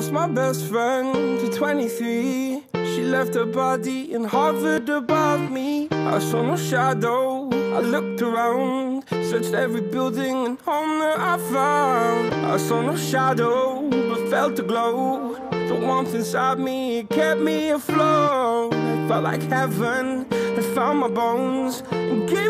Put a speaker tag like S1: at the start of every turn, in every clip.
S1: lost my best friend to 23. She left her body and hovered above me. I saw no shadow. I looked around, searched every building and home that I found. I saw no shadow, but felt a glow. The warmth inside me kept me afloat. It felt like heaven had found my bones and gave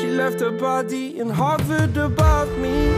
S1: She left her body and hovered above me.